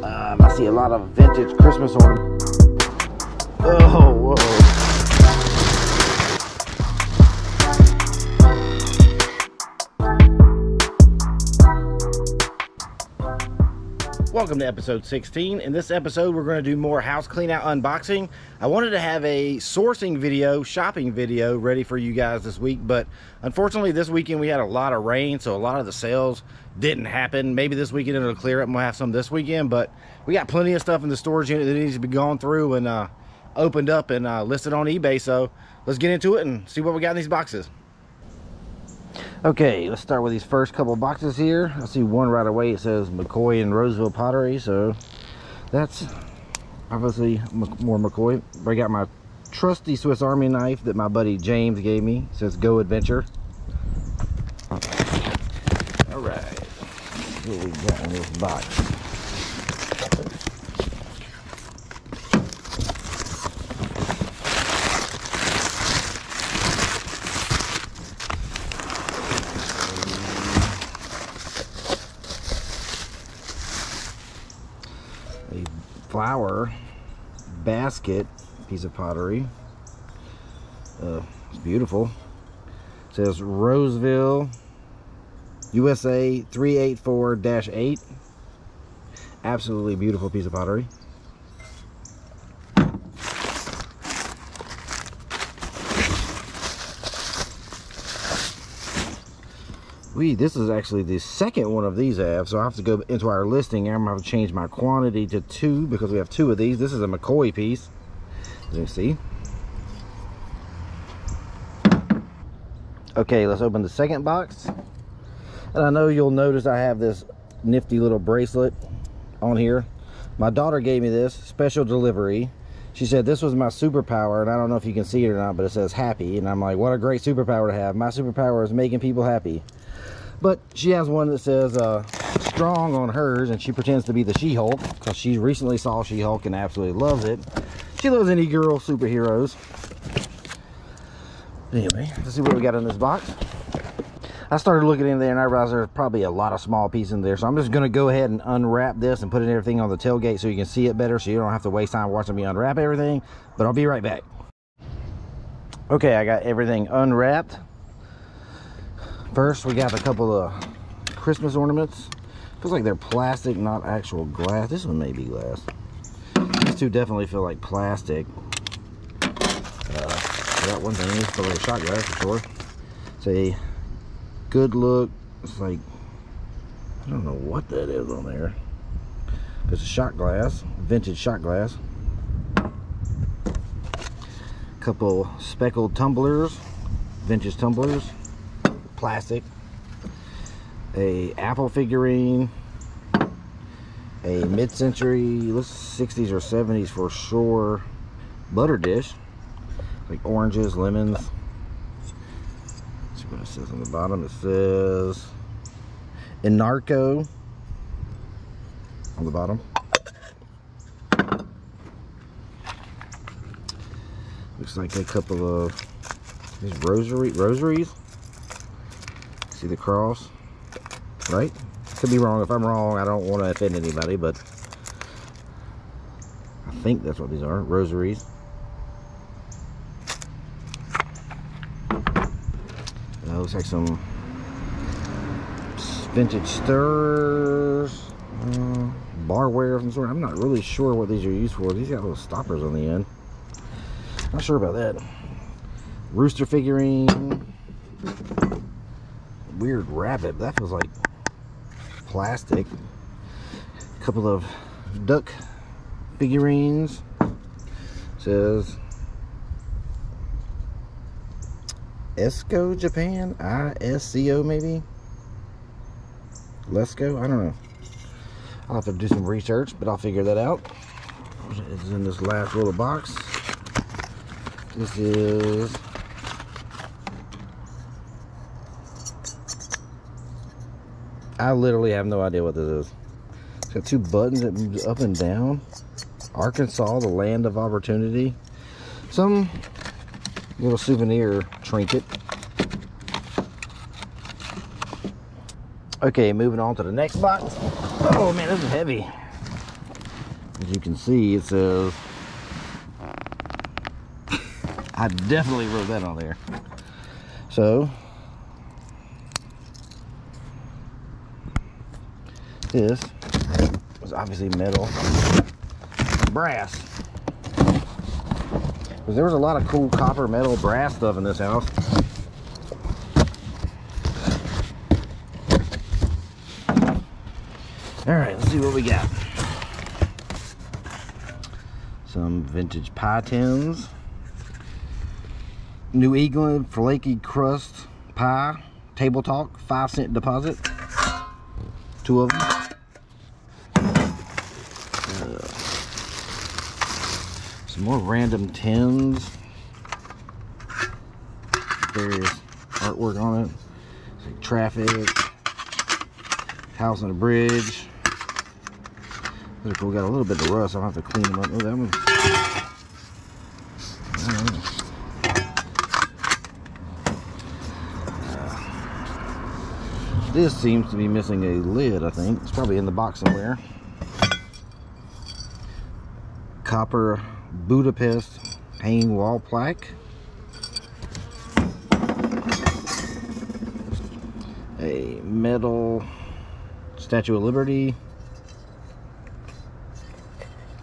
Um, I see a lot of vintage Christmas ornaments. Oh, whoa. Welcome to episode 16. In this episode, we're going to do more house clean out unboxing. I wanted to have a sourcing video, shopping video ready for you guys this week, but unfortunately this weekend we had a lot of rain, so a lot of the sales didn't happen. Maybe this weekend it'll clear up and we'll have some this weekend, but we got plenty of stuff in the storage unit that needs to be gone through and uh, opened up and uh, listed on eBay. So let's get into it and see what we got in these boxes. Okay, let's start with these first couple boxes here. I see one right away. It says McCoy and Roseville Pottery, so that's obviously more McCoy. I got my trusty Swiss Army knife that my buddy James gave me. It says Go Adventure. All right, what do we got in this box? a flower basket piece of pottery. Uh, it's beautiful. It says Roseville, USA 384-8. Absolutely beautiful piece of pottery. This is actually the second one of these I have, so I have to go into our listing. I'm gonna to change my quantity to two because we have two of these. This is a McCoy piece, as you see. Okay, let's open the second box. And I know you'll notice I have this nifty little bracelet on here. My daughter gave me this special delivery. She said this was my superpower, and I don't know if you can see it or not, but it says happy. And I'm like, what a great superpower to have. My superpower is making people happy. But she has one that says uh, strong on hers, and she pretends to be the She-Hulk because she recently saw She-Hulk and absolutely loves it. She loves any girl superheroes. Anyway, let's see what we got in this box. I started looking in there and I realized there's probably a lot of small pieces in there. So I'm just going to go ahead and unwrap this and put everything on the tailgate so you can see it better so you don't have to waste time watching me unwrap everything. But I'll be right back. Okay, I got everything unwrapped. First, we got a couple of Christmas ornaments. Feels like they're plastic, not actual glass. This one may be glass. These two definitely feel like plastic. Uh, that one thing is a shot glass for sure. It's a good look. It's like, I don't know what that is on there. It's a shot glass, vintage shot glass. Couple speckled tumblers, vintage tumblers plastic, a Apple figurine, a mid-century, 60s or 70s for sure, butter dish, like oranges, lemons. Let's see what it says on the bottom. It says Inarco on the bottom. Looks like a couple of these rosary rosaries. See the cross, right? Could be wrong. If I'm wrong, I don't want to offend anybody, but I think that's what these are, rosaries. That looks like some vintage stirrers, uh, barware of some sort. I'm not really sure what these are used for. These got little stoppers on the end. Not sure about that. Rooster figurine weird rabbit. That feels like plastic. A couple of duck figurines. says Esco Japan? I-S-C-O maybe? Let's go? I don't know. I'll have to do some research, but I'll figure that out. It's in this last little box. This is I literally have no idea what this is. It's got two buttons that moves up and down. Arkansas, the land of opportunity. Some little souvenir trinket. Okay, moving on to the next box. Oh man, this is heavy. As you can see, it says, I definitely wrote that on there. So, this was obviously metal, brass. Because there was a lot of cool copper, metal, brass stuff in this house. All right, let's see what we got. Some vintage pie tins. New England flaky crust pie. Table talk, five cent deposit. Two of them. Uh, some more random tins. Various artwork on it. Like traffic. House on a bridge. Those cool. Got a little bit of rust. I'll have to clean them up. Oh, that one. Uh, this seems to be missing a lid, I think. It's probably in the box somewhere. Copper Budapest hanging wall plaque. A metal Statue of Liberty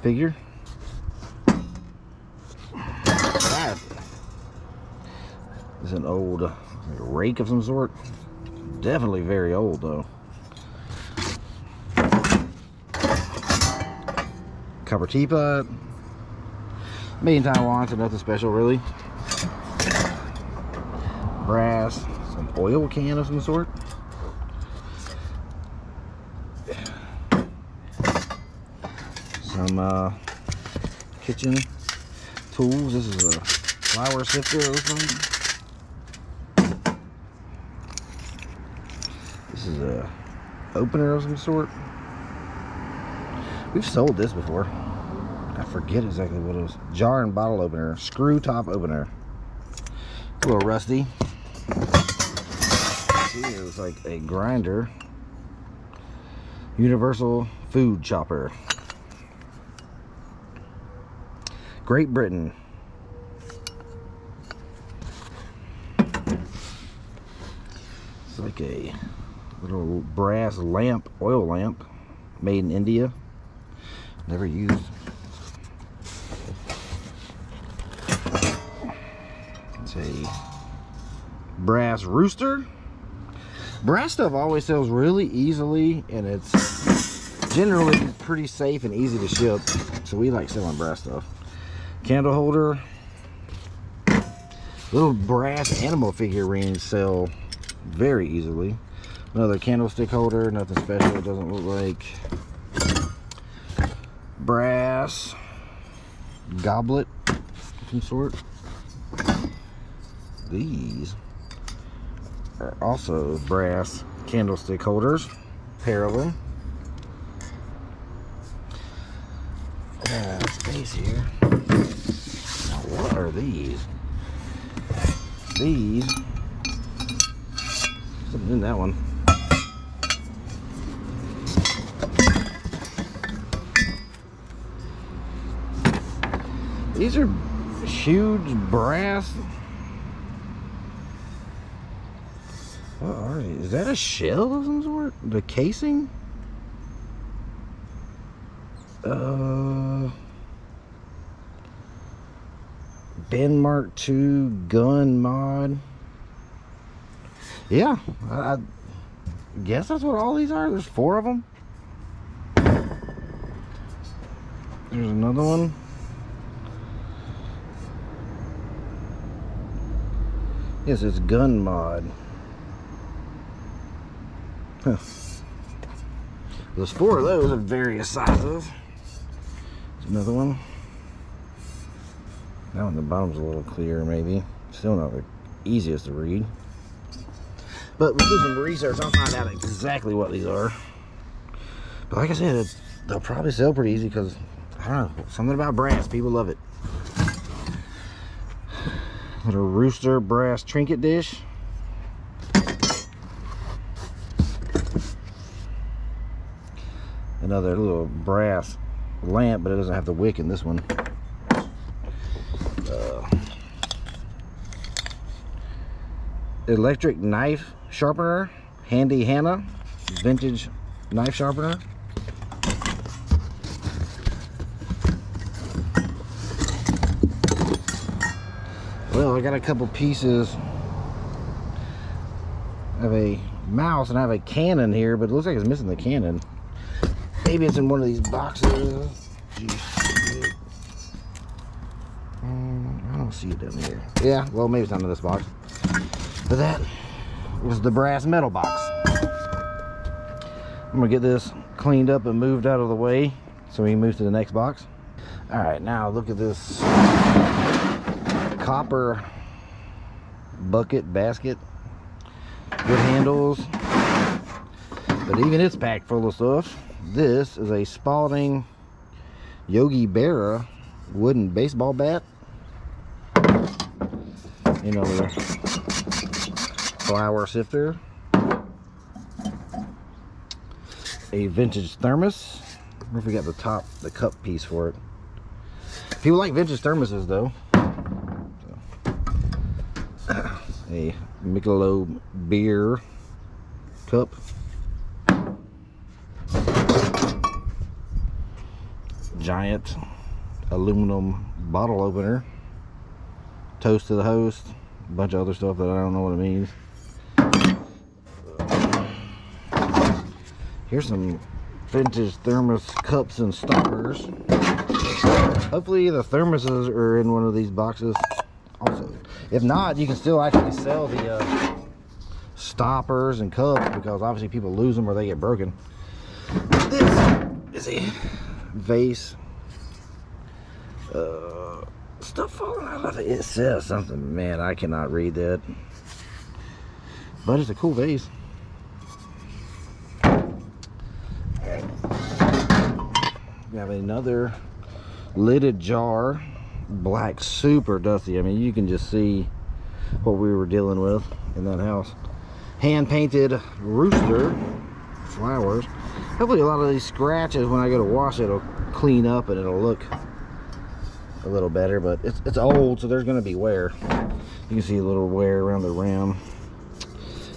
figure. That is an old rake of some sort. Definitely very old though. Copper teapot. Made in Taiwan, so nothing special really. Brass, some oil can of some sort. some uh, kitchen tools. This is a flour sifter. This is a opener of some sort. We've sold this before. Forget exactly what it was. Jar and bottle opener. Screw top opener. a little rusty. See, it was like a grinder. Universal food chopper. Great Britain. It's like a little brass lamp, oil lamp, made in India. Never used. A brass rooster. Brass stuff always sells really easily and it's generally pretty safe and easy to ship. So we like selling brass stuff candle holder little brass animal figurines sell very easily another candlestick holder nothing special it doesn't look like brass goblet of some sort these are also brass candlestick holders pair of them uh, space here what are these? These. Something in that one. These are huge brass. What are these? Is that a shell of some sort? The casing? Uh. Ben Mark II gun mod. Yeah, I, guess that's what all these are. There's four of them. There's another one. Yes, it's gun mod. There's four of those of various sizes. There's another one. That one, the bottom's a little clearer, maybe. Still not the easiest to read. But we'll do some research. I'll find out exactly what these are. But like I said, they'll probably sell pretty easy because, I don't know, something about brass. People love it. Little rooster brass trinket dish. Another little brass lamp, but it doesn't have the wick in this one. Uh, electric knife sharpener, Handy Hannah, vintage knife sharpener. Well, I got a couple pieces of a mouse and I have a cannon here, but it looks like it's missing the cannon. Maybe it's in one of these boxes. Mm, I don't see it down here. Yeah, well, maybe it's not in this box. But that was the brass metal box. I'm gonna get this cleaned up and moved out of the way so we can move to the next box. All right, now look at this copper bucket basket good handles but even it's packed full of stuff this is a Spalding Yogi Berra wooden baseball bat. You know the flour sifter. A vintage thermos. I if we got the top the cup piece for it. People like vintage thermoses though. A Michelob beer cup. Giant aluminum bottle opener. Toast to the host. A bunch of other stuff that I don't know what it means. Here's some vintage thermos cups and stoppers. Hopefully the thermoses are in one of these boxes also. If not, you can still actually sell the uh, stoppers and cups because obviously people lose them or they get broken. This is a vase. Uh, stuff falling out of it. It says something. Man, I cannot read that. But it's a cool vase. We have another lidded jar black, super dusty. I mean, you can just see what we were dealing with in that house. Hand painted rooster flowers. Hopefully a lot of these scratches when I go to wash it, it'll clean up and it'll look a little better, but it's, it's old, so there's gonna be wear. You can see a little wear around the rim.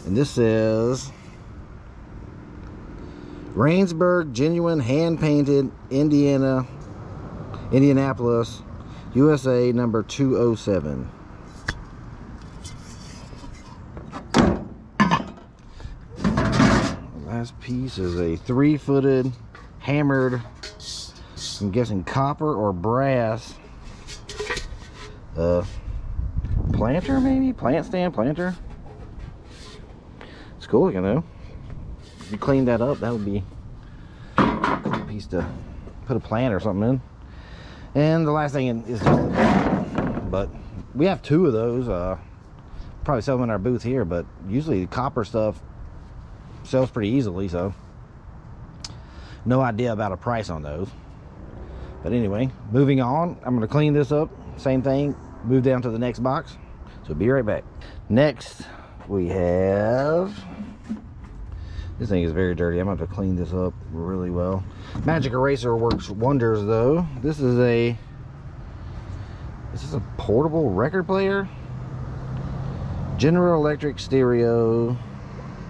And this says Rainsburg Genuine Hand Painted Indiana Indianapolis USA number 207. Last piece is a three-footed hammered, I'm guessing copper or brass uh, planter maybe? Plant stand planter? It's cool looking though. If you clean that up, that would be a cool piece to put a plant or something in. And the last thing is just But we have two of those. Uh, probably sell them in our booth here, but usually the copper stuff sells pretty easily, so no idea about a price on those. But anyway, moving on, I'm gonna clean this up. Same thing, move down to the next box. So be right back. Next, we have this thing is very dirty. I'm going to clean this up really well. Magic Eraser works wonders though. This is a this is a portable record player. General Electric stereo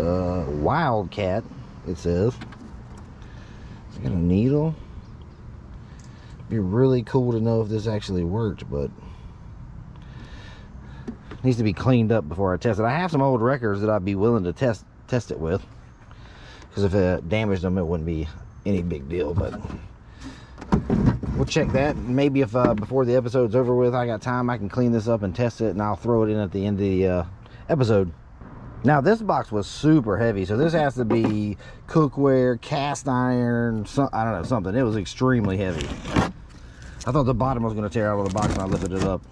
uh, Wildcat it says. It's got a needle. Be really cool to know if this actually worked, but needs to be cleaned up before I test it. I have some old records that I'd be willing to test test it with because if it damaged them it wouldn't be any big deal but we'll check that maybe if uh, before the episode's over with I got time I can clean this up and test it and I'll throw it in at the end of the uh, episode now this box was super heavy so this has to be cookware cast iron some, I don't know something. It was extremely heavy. I thought the bottom was going to tear out of the box when I lifted it up.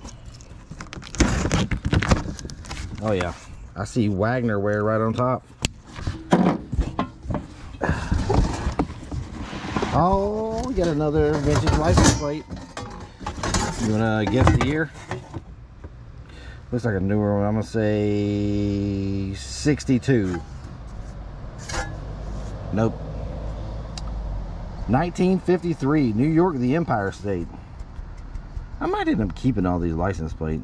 Oh yeah. I see Wagner ware right on top. Oh, we got another vintage license plate. You wanna guess the year? Looks like a newer one. I'm gonna say 62. Nope. 1953, New York, the Empire State. I might end up keeping all these license plates.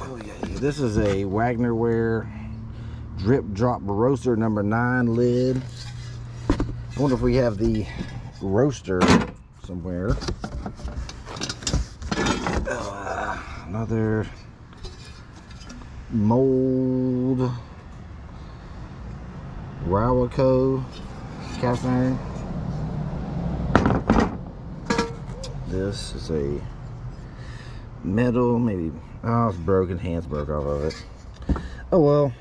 Oh this is a Wagner Ware drip drop roaster number nine lid. I wonder if we have the roaster somewhere. Uh, another mold Rowco cast iron. This is a metal, maybe, oh, it's broken, hands broke off of it. Oh well.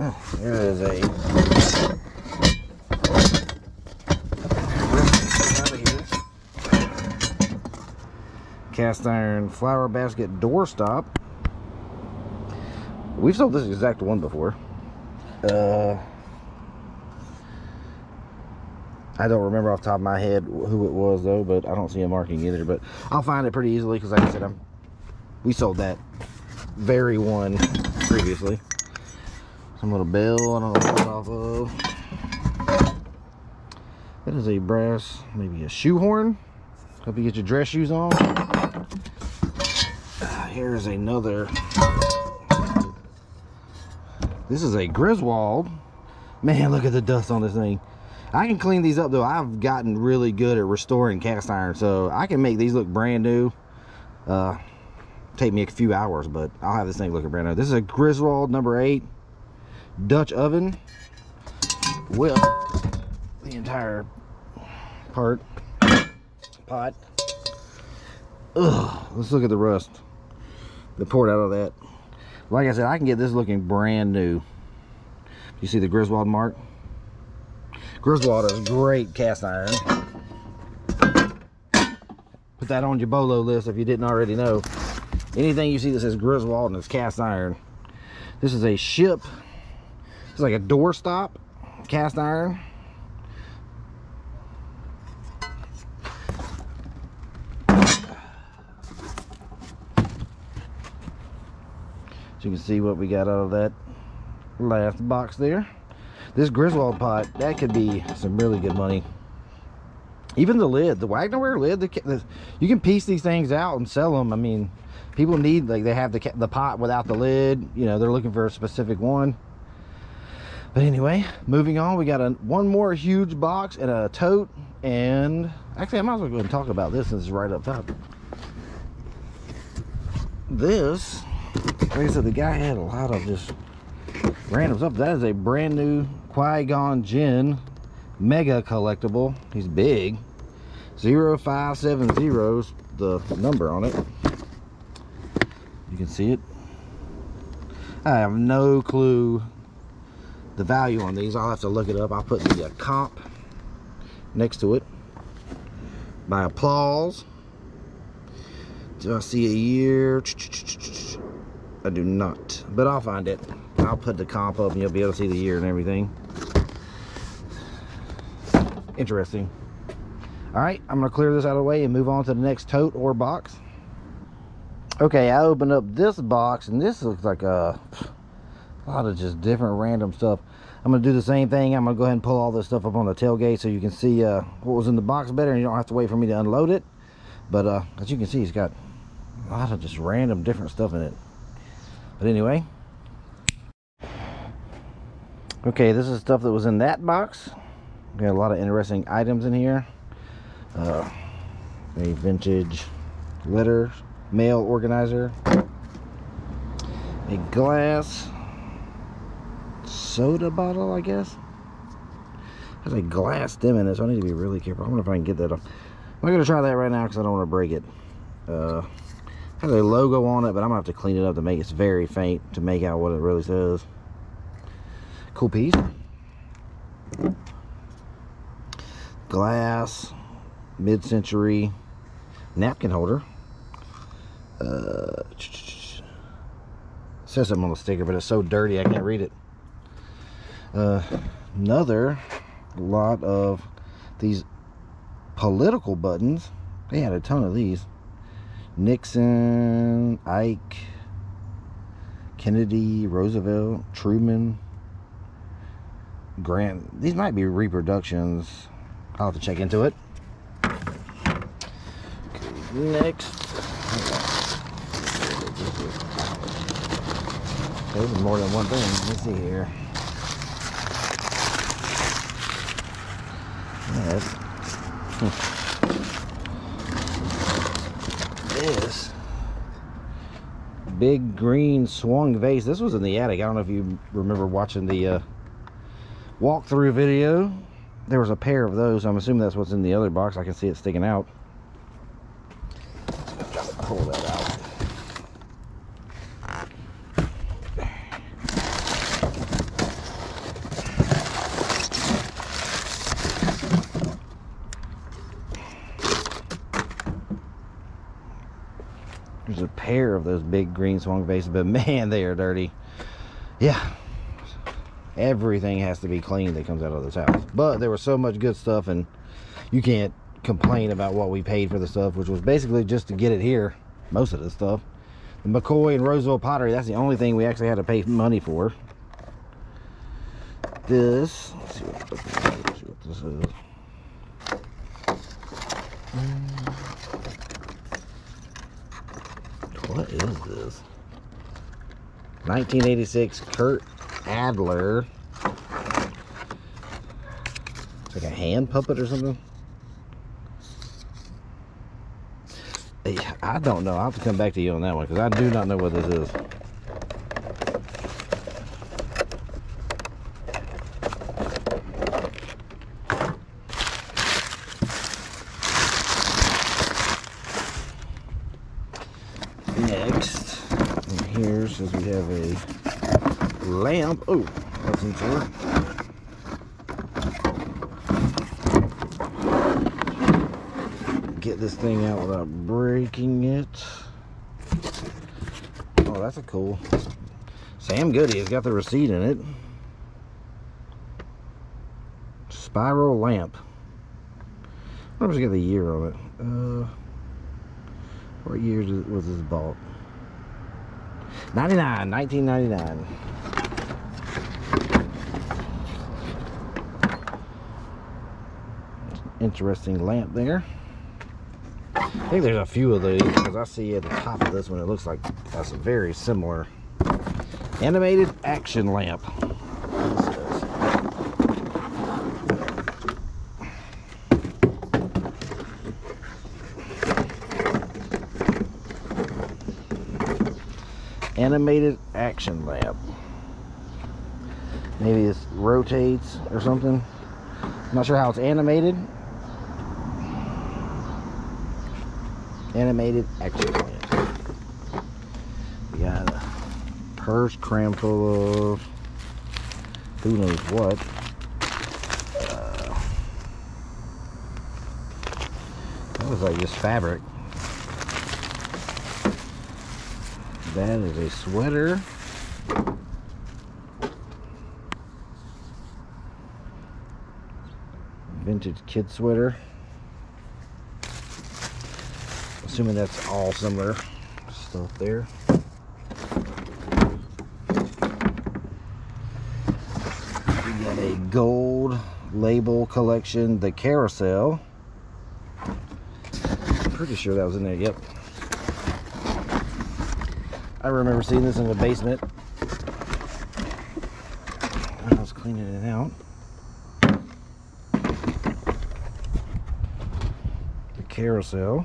Oh, there is a cast iron flower basket doorstop. We've sold this exact one before. Uh, I don't remember off the top of my head who it was though, but I don't see a marking either. But I'll find it pretty easily because, like I said, I'm we sold that very one previously. Some little bell, I don't know what off of. That is a brass, maybe a shoe horn. Hope you get your dress shoes on. Uh, here is another. This is a Griswold. Man, look at the dust on this thing. I can clean these up though. I've gotten really good at restoring cast iron, so I can make these look brand new. Uh, take me a few hours, but I'll have this thing looking brand new. This is a Griswold number eight Dutch oven with the entire part pot. Ugh, let's look at the rust that poured out of that. Like I said, I can get this looking brand new. You see the Griswold mark? Griswold is great cast iron. Put that on your bolo list if you didn't already know. Anything you see that says Griswold and it's cast iron. This is a ship. It's like a doorstop cast iron. So you can see what we got out of that last box there. This Griswold pot, that could be some really good money. Even the lid, the Wagnerware lid, the, the, you can piece these things out and sell them. I mean, people need, like they have the, the pot without the lid. You know, they're looking for a specific one. But anyway, moving on, we got a one more huge box and a tote. And actually, I might as well go and talk about this since it's right up top. This like I said, the guy had a lot of just random stuff. That is a brand new Qui-Gon Jinn Mega Collectible. He's big. 0570's the number on it. You can see it. I have no clue the value on these. I'll have to look it up. I'll put the uh, comp next to it. By applause. Do I see a year? I do not, but I'll find it. I'll put the comp up and you'll be able to see the year and everything. Interesting. All right, I'm gonna clear this out of the way and move on to the next tote or box. Okay, I opened up this box and this looks like a, a lot of just different random stuff. I'm gonna do the same thing. I'm gonna go ahead and pull all this stuff up on the tailgate so you can see uh, what was in the box better and you don't have to wait for me to unload it. But uh, as you can see, it's got a lot of just random different stuff in it. But anyway. Okay, this is stuff that was in that box. We got a lot of interesting items in here. Uh, a vintage letter mail organizer. A glass soda bottle, I guess. Has a glass stem in it, so I need to be really careful. I wonder if I can get that off. I'm not gonna try that right now because I don't want to break it. Uh, has a logo on it, but I'm gonna have to clean it up to make it very faint to make out what it really says. Cool piece. Glass, mid-century napkin holder. Uh, says something on the sticker, but it's so dirty I can't read it. Uh, another lot of these political buttons. They had a ton of these. Nixon, Ike, Kennedy, Roosevelt, Truman, Grant. These might be reproductions. I'll have to check into it. Okay, next. There's more than one thing. Let's see here. Yes. This big green swung vase. This was in the attic. I don't know if you remember watching the uh, walkthrough video. There was a pair of those. I'm assuming that's what's in the other box. I can see it sticking out. Try to pull that out. There's a pair of those big green swung vases, but man, they are dirty. Yeah, everything has to be clean that comes out of this house. But there was so much good stuff, and you can't complain about what we paid for the stuff, which was basically just to get it here. Most of the stuff. The McCoy and Roseville pottery, that's the only thing we actually had to pay money for. This, let's see what this is. What is this? 1986 Kurt Adler. It's like a hand puppet or something. I don't know. I'll have to come back to you on that one because I do not know what this is. Next, and here says we have lamp. Oh, that's inside. Get this thing out without breaking it. Oh, that's a cool Sam Goody. It's got the receipt in it. Spiral lamp. I wonder it's got the year on it. Uh, what year was this bought? 99, 1999. Interesting lamp there. I think there's a few of these because I see at the top of this one it looks like that's a very similar animated action lamp. Animated action lamp. Maybe this rotates or something. I'm not sure how it's animated. Animated action lamp. We got a purse crammed full of who knows what. Uh, that looks like just fabric. That is a sweater. Vintage kid sweater. Assuming that's all similar stuff there. We got a gold label collection, the carousel. Pretty sure that was in there, yep. I remember seeing this in the basement. I was cleaning it out. The carousel.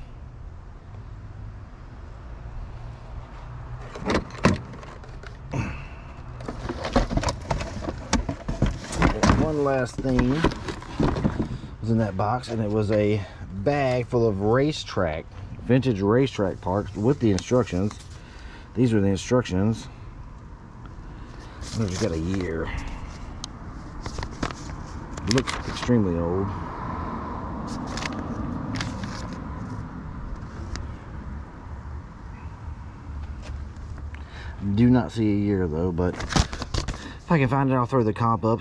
And One last thing was in that box, and it was a bag full of racetrack, vintage racetrack parts with the instructions. These are the instructions. I wonder if got a year. Looks extremely old. Do not see a year though, but if I can find it, I'll throw the comp up.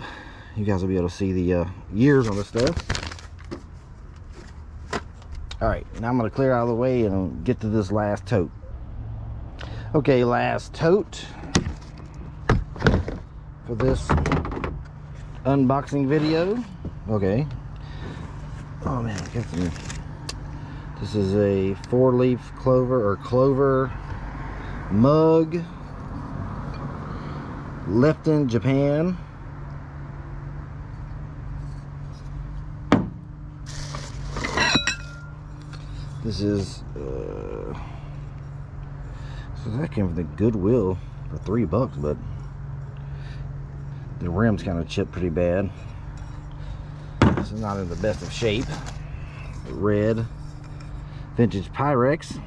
You guys will be able to see the uh, years on this stuff. All right, now I'm gonna clear out of the way and get to this last tote. Okay, last tote. for this unboxing video. Okay. Oh man. This is a four-leaf clover or clover mug. Lefton, Japan. This is, uh, so that came from the Goodwill for three bucks, but the rim's kind of chipped pretty bad. This is not in the best of shape. Red vintage Pyrex.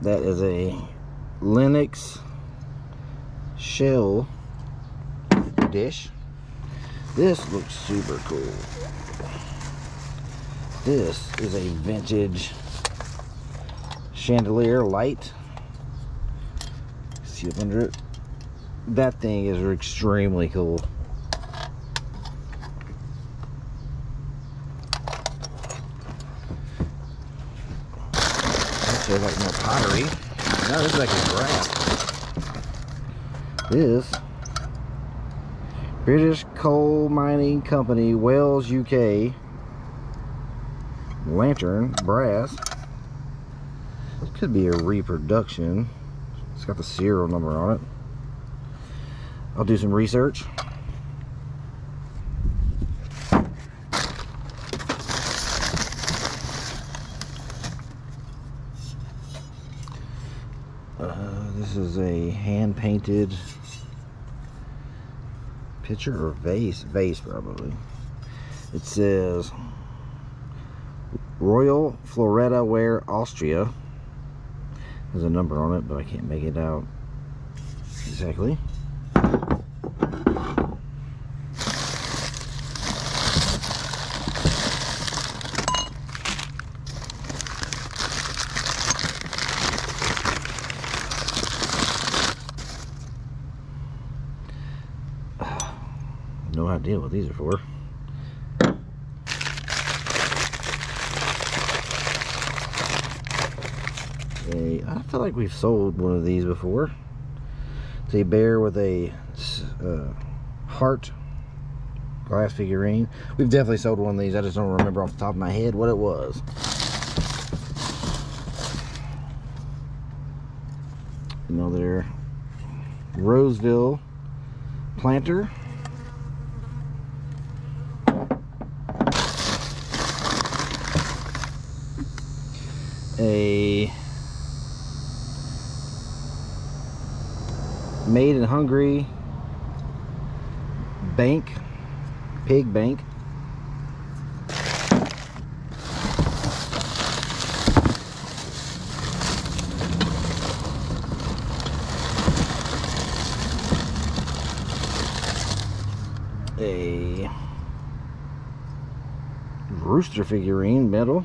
That is a Lenox shell dish. This looks super cool. This is a vintage chandelier light. See up under it. That thing is extremely cool. That like more pottery. No, this is like a brass. This British Coal Mining Company, Wales, UK. Lantern, brass. This could be a reproduction. It's got the serial number on it. I'll do some research. Uh, this is a hand-painted pitcher or vase? Vase, probably. It says Royal Floretta Ware, Austria. There's a number on it, but I can't make it out exactly. No idea these are for. A, I feel like we've sold one of these before. It's a bear with a uh, heart glass figurine. We've definitely sold one of these. I just don't remember off the top of my head what it was. Another Roseville planter. A made in Hungary bank, pig bank. A rooster figurine metal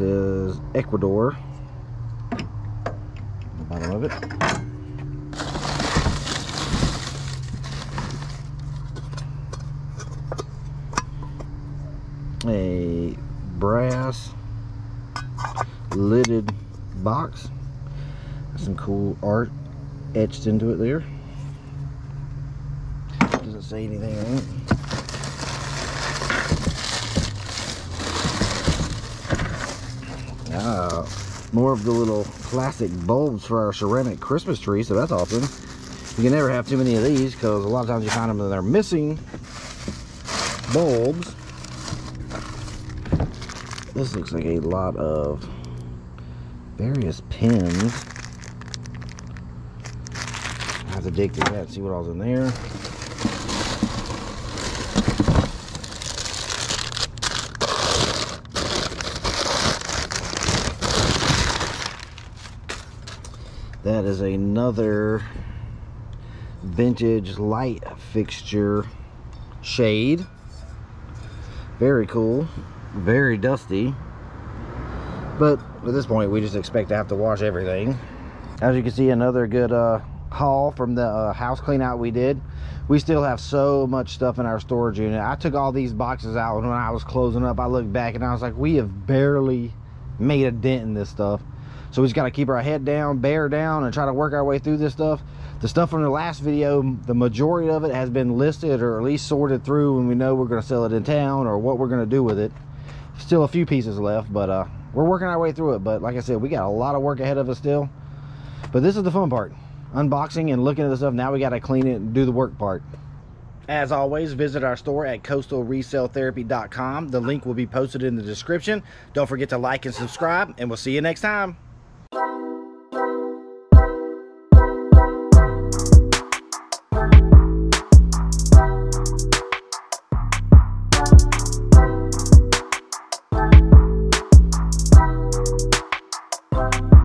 says Ecuador. The bottom of it. A brass lidded box. Some cool art etched into it there. Doesn't say anything on it more of the little plastic bulbs for our ceramic Christmas tree, so that's awesome. You can never have too many of these because a lot of times you find them and they're missing bulbs. This looks like a lot of various pins. I have to dig through that and see what all's in there. That another vintage light fixture shade. Very cool. Very dusty. But at this point, we just expect to have to wash everything. As you can see, another good uh, haul from the uh, house clean out we did. We still have so much stuff in our storage unit. I took all these boxes out and when I was closing up. I looked back and I was like, we have barely made a dent in this stuff. So we just got to keep our head down, bear down, and try to work our way through this stuff. The stuff from the last video, the majority of it has been listed or at least sorted through and we know we're going to sell it in town or what we're going to do with it. Still a few pieces left, but uh, we're working our way through it. But like I said, we got a lot of work ahead of us still. But this is the fun part. Unboxing and looking at the stuff. Now we got to clean it and do the work part. As always, visit our store at coastalresaletherapy.com. The link will be posted in the description. Don't forget to like and subscribe, and we'll see you next time.